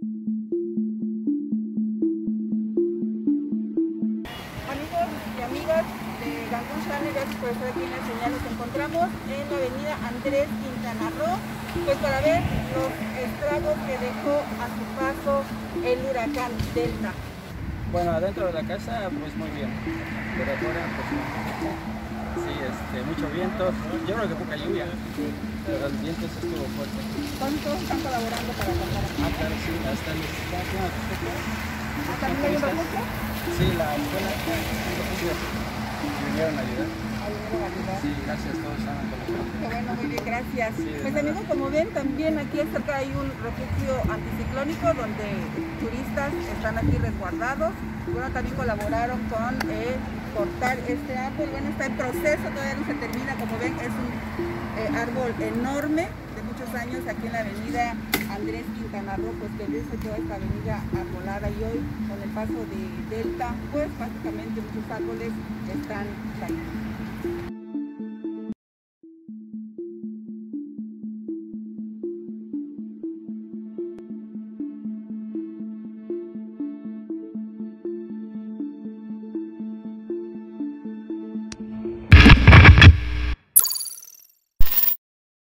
Amigos y amigas de Cancún Channel, gracias por estar aquí en la señal. Nos encontramos en la avenida Andrés Quintana Roo, pues para ver los estragos que dejó a su paso el huracán Delta. Bueno, adentro de la casa, pues muy bien. Pero afuera, pues. Sí, este, mucho viento. Yo creo que poca lluvia, pero el viento se estuvo fuerte. ¿Cuántos están colaborando para claro, sí, hasta el ¿cómo se llama? ¿Ah, ¿También hay un refugio? Sí, la escuela, vinieron a ayudar. Sí, gracias, todos bueno, muy bien, gracias. Pues amigos, como ven, también aquí cerca hay un refugio anticiclónico donde turistas están aquí resguardados. Bueno, también colaboraron con eh, cortar este árbol. Bueno, está en proceso, todavía no se termina. Como árbol enorme de muchos años aquí en la avenida Andrés Quintana Roo, pues que luce toda esta avenida arbolada y hoy con el paso de Delta, pues básicamente muchos árboles están caídos.